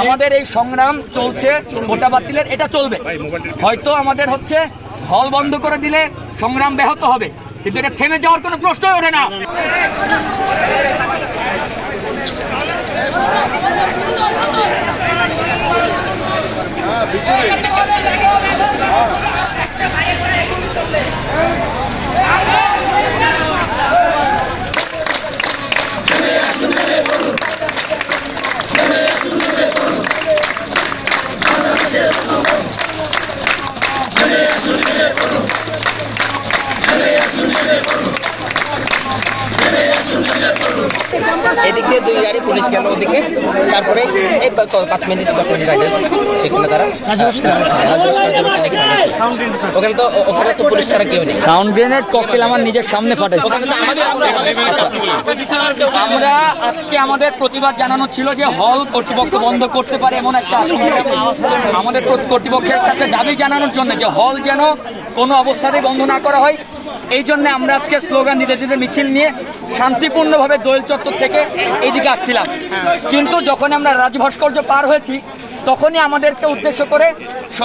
আমাদের এই সংগ্রাম চলছে, ভোটা বাতিলের, এটা চলবে। হয়তো আমাদের হচ্ছে হল বন্ধ করে দিলে সংগ্রাম ব্যাহত হবে, কিন্তু এটা থেমে যাওয়ার কোনো প্রশ্নই ওঠে না। এদিক দিয়ে দুই গাড়ি পুলিশ গেল ওদিকে। তারপরে এই পাঁচ মিনিট দশ মিনিট আগে সেখানে তারা। ওখানে তো ওখানে তো পুলিশ ছাড়া কেউ নেই। সাউন্ড গ্রেনেড ককটেল আমার নিজের সামনে তো আমাদের আমরা আজকে আমাদের প্রতিবাদ জানানো ছিল যে হল কর্তৃপক্ষ বন্ধ করতে পারে এমন একটা আশঙ্কা। আমাদের কর্তৃপক্ষের কাছে দাবি জানানোর জন্য যে হল যেন কোনো অবস্থাতেই বন্ধ না করা হয়। এই জন্য আমরা আজকে স্লোগান দিতে দিতে মিছিল নিয়ে শান্তিপূর্ণভাবে দোয়েল চত্বর থেকে এইদিকে আসছিলাম। কিন্তু যখন আমরা রাজভাস্কর্য পার হয়েছি, তখনই আমাদেরকে উদ্দেশ্য করে স-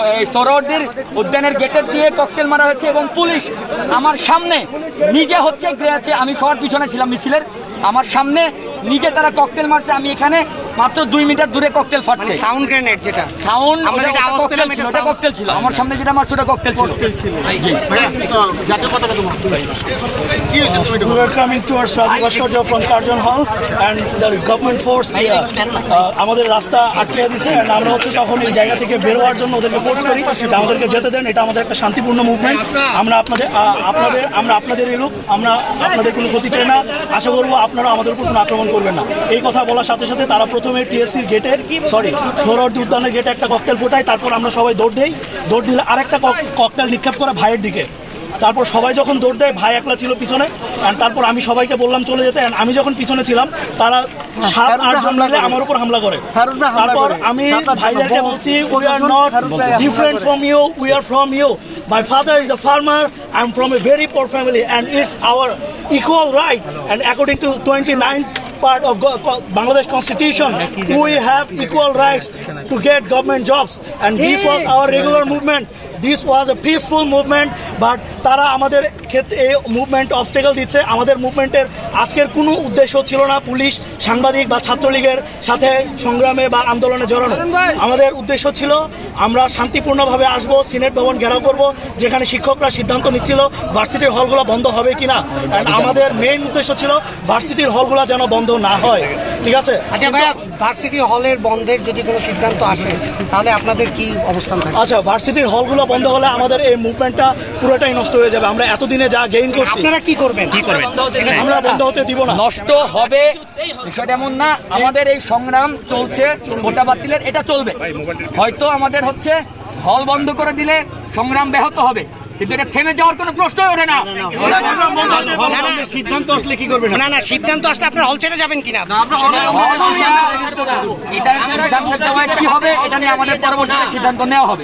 উদ্যানের গেটের দিয়ে ককটেল মারা হয়েছে এবং পুলিশ আমার সামনে নিজে হচ্ছে আমি সবার পিছনে ছিলাম মিছিলের। আমার সামনে নিজে তারা ককটেল মারছে, আমি এখানে মাত্র দুই মিটার দূরে ককটেল ফাটছে সাউন্ড গ্রেনেড যেটা। সাউন্ড আমরা যেটা আওয়াজ পেলাম এটা sound- ককটেল ছিল। আমার সামনে যেটা মারছে ওটা ককটেল ছিল। আমাদের রাস্তা আটকে and আমরা হচ্ছে তখন এই জায়গা থেকে বের হওয়ার জন্য ওদেরকে ফোর্স করি। আমাদেরকে যেতে দেন এটা আমাদের একটা শান্তিপূর্ণ মুভমেন্ট আমরা আপনাদের আপনাদের আমরা আপনাদের লোক আমরা আপনাদের কোনো ক্ষতি চাই না। আশা করব আপনারা আমাদের উপর কোনো আক্রমণ করবেন না। এই কথা বলার সাথে সাথে তারা প্রথমে টিএসসির গেটে সরি সৌরর্দি উদ্যানের গেটে একটা ককটেল ফোটায় তারপর আমরা সবাই দৌড় দেই। দৌড় দিলে আরেকটা ককটেল নিক্ষেপ করে ভাইয়ের দিকে। তারপর সবাই যখন দৌড় দেয় ভাই একলা ছিল পিছনে তারপর আমি সবাইকে বললাম চলে যেতে। আমি যখন পিছনে ছিলাম তারা সাত আট জন মিলে আমার উপর হামলা করে। তারপর আমি ভাইদেরকে বলছি we are not different from you we are from you my father is a farmer I am from a very poor family and it's our equal right and according to twenty nine part of Go- Co- Bangladesh constitution. We have equal rights to get government jobs. And this was our regular movement. This was a peaceful movement. But তারা আমাদের ক্ষেত্রে এই movement obstacle দিচ্ছে। আমাদের মুভমেন্টের আজকের কোনো উদ্দেশ্য ছিল না পুলিশ সাংবাদিক বা ছাত্রলীগের সাথে সংগ্রামে বা আন্দোলনে জড়ানো। আমাদের উদ্দেশ্য ছিল আমরা শান্তিপূর্ণভাবে আসব সিনেট ভবন ঘেরাও করব যেখানে শিক্ষকরা সিদ্ধান্ত নিচ্ছিল ভার্সিটির হলগুলো বন্ধ হবে কিনা। And আমাদের মেইন উদ্দেশ্য ছিল ভার্সিটির হলগুলো যেন বন্ধ না হয়। ঠিক আছে? আচ্ছা ভাইয়া ভার্সিটি হলের বন্ধের যদি কোনো সিদ্ধান্ত আসে তাহলে আপনাদের কি অবস্থান থাকে? আচ্ছা ভার্সিটির হলগুলো বন্ধ হলে আমাদের এই মুভমেন্টটা পুরোটাই নষ্ট হয়ে যাবে। আমরা এতদিনে যা গেইন করছি আপনারা কি করবেন? কি করবেন? বন্ধ আমরা বন্ধ হতে দিব না। নষ্ট হবে। বিষয়টা এমন না। আমাদের এই সংগ্রাম চলছে কোটা বাতিলের এটা চলবে। হয়তো আমাদের হচ্ছে হল বন্ধ করে দিলে সংগ্রাম ব্যাহত হবে। কিন্তু এটা থেমে যাওয়ার কোনো প্রশ্নই ওঠে না সিদ্ধান্ত আসলে কি করবেন না না সিদ্ধান্ত আসলে আপনারা হল ছেড়ে যাবেন কিনা এটা সিদ্ধান্ত কি হবে এটা নিয়ে আমাদের পরবর্তী সিদ্ধান্ত নেওয়া হবে